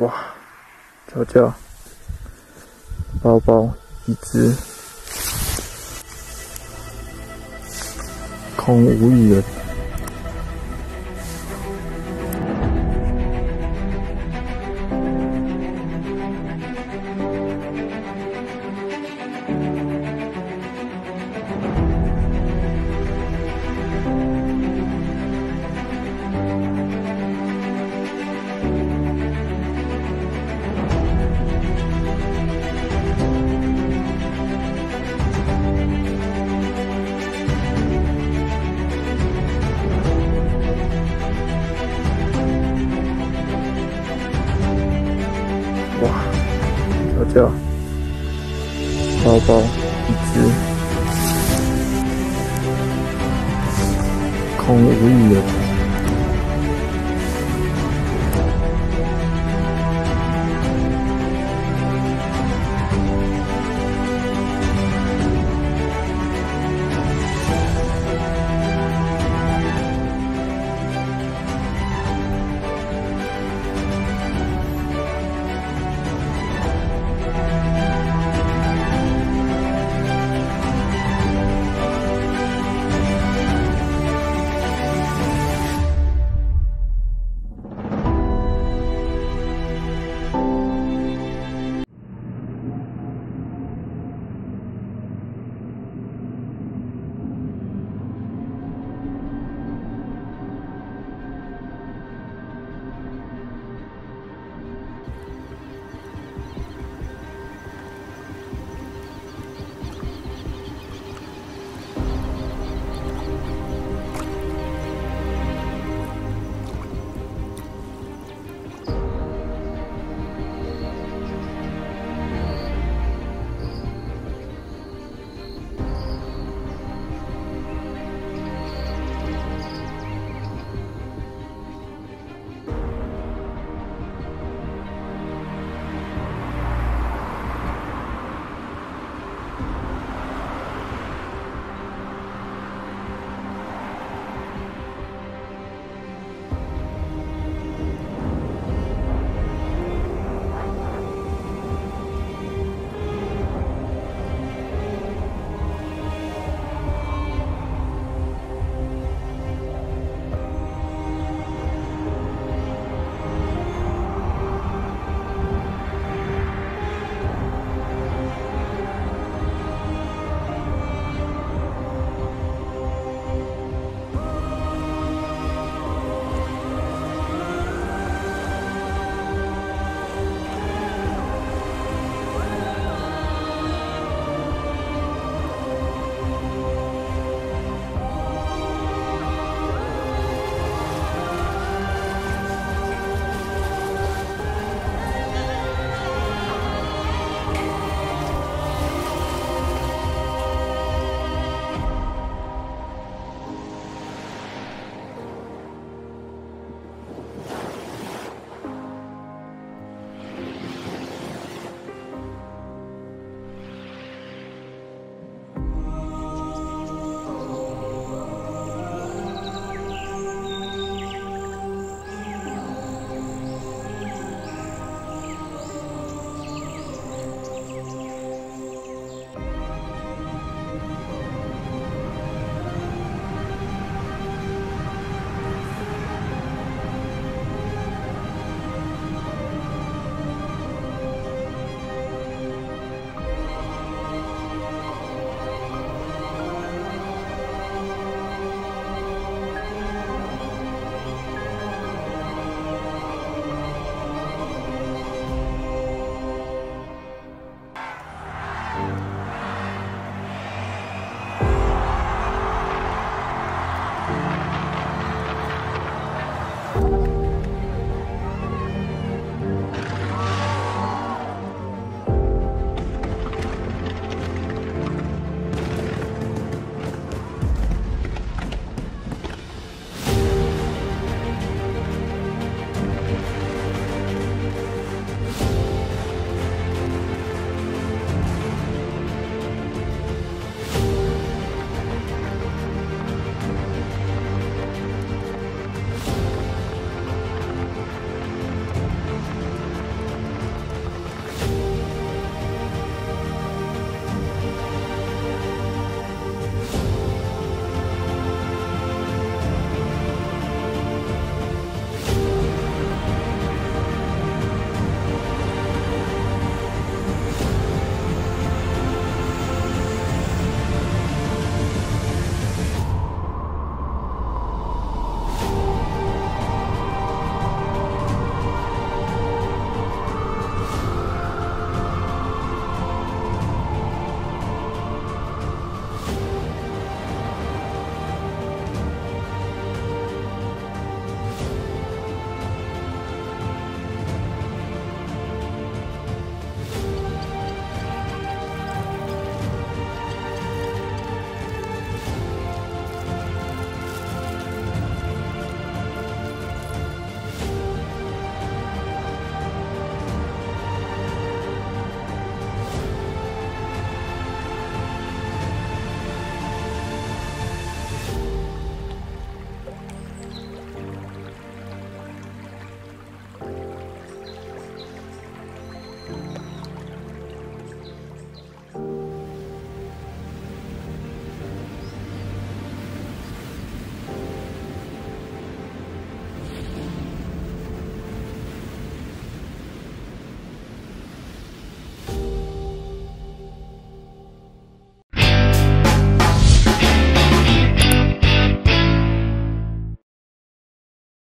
哇，瞧瞧，包包一只，空无一人。包一只，空无一人。